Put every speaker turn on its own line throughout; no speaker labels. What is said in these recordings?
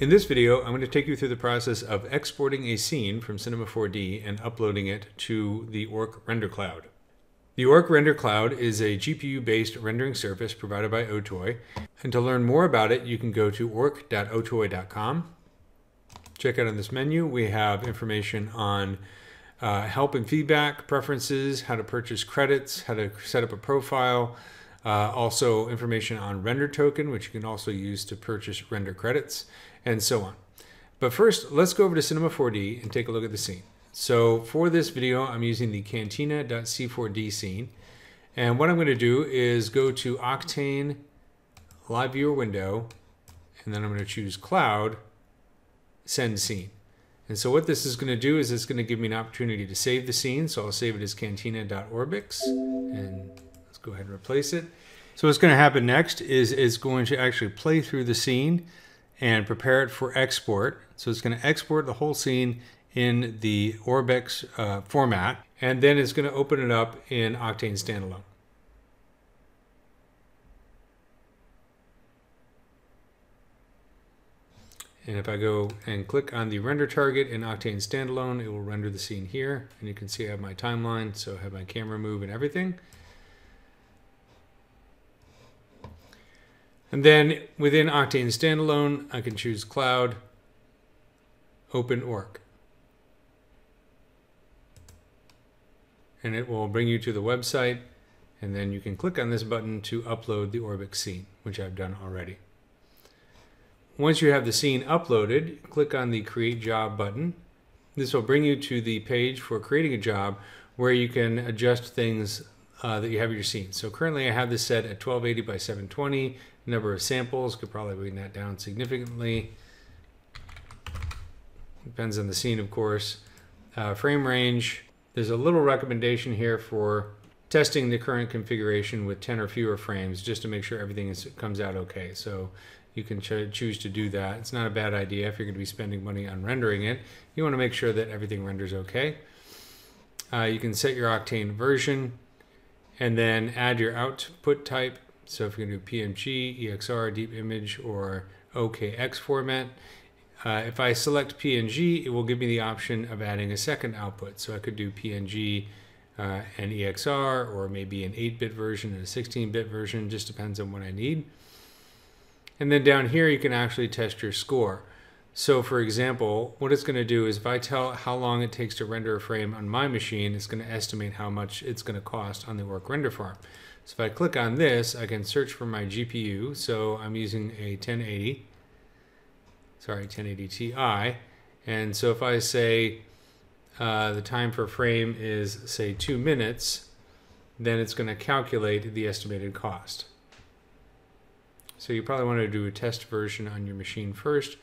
In this video, I'm going to take you through the process of exporting a scene from Cinema 4D and uploading it to the Orc Render Cloud. The Orc Render Cloud is a GPU-based rendering service provided by Otoy, and to learn more about it, you can go to orc.otoy.com. Check out on this menu, we have information on uh, help and feedback, preferences, how to purchase credits, how to set up a profile, uh, also information on RenderToken, which you can also use to purchase render credits, and so on. But first, let's go over to Cinema 4D and take a look at the scene. So for this video, I'm using the cantina.c4d scene. And what I'm going to do is go to Octane Live Viewer window, and then I'm going to choose Cloud, Send Scene. And so what this is going to do is it's going to give me an opportunity to save the scene. So I'll save it as cantina.orbx and go ahead and replace it. So what's going to happen next is it's going to actually play through the scene and prepare it for export. So it's going to export the whole scene in the Orbx uh, format, and then it's going to open it up in Octane Standalone. And if I go and click on the render target in Octane Standalone, it will render the scene here. And you can see I have my timeline, so I have my camera move and everything. And then within Octane Standalone, I can choose Cloud, Open Orc. And it will bring you to the website, and then you can click on this button to upload the Orbx scene, which I've done already. Once you have the scene uploaded, click on the Create Job button. This will bring you to the page for creating a job where you can adjust things uh, that you have your scene. So currently I have this set at 1280 by 720. Number of samples, could probably bring that down significantly. Depends on the scene, of course. Uh, frame range, there's a little recommendation here for testing the current configuration with 10 or fewer frames just to make sure everything is, comes out okay. So you can ch choose to do that. It's not a bad idea if you're going to be spending money on rendering it. You want to make sure that everything renders okay. Uh, you can set your Octane version and then add your output type. So if you're going to do PNG, EXR, deep image, or OKX format, uh, if I select PNG, it will give me the option of adding a second output. So I could do PNG uh, and EXR, or maybe an 8-bit version and a 16-bit version, just depends on what I need. And then down here, you can actually test your score. So for example, what it's going to do is if I tell how long it takes to render a frame on my machine, it's going to estimate how much it's going to cost on the Orc render farm. So if I click on this, I can search for my GPU. So I'm using a 1080, sorry, 1080 Ti. And so if I say uh, the time for frame is say two minutes, then it's going to calculate the estimated cost. So you probably want to do a test version on your machine first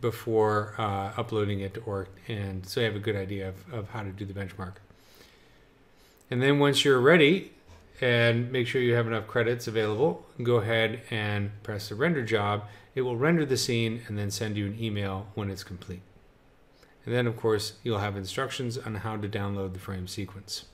before uh, uploading it to Orc, and so you have a good idea of, of how to do the benchmark. And then once you're ready, and make sure you have enough credits available, go ahead and press the render job. It will render the scene and then send you an email when it's complete. And then of course, you'll have instructions on how to download the frame sequence.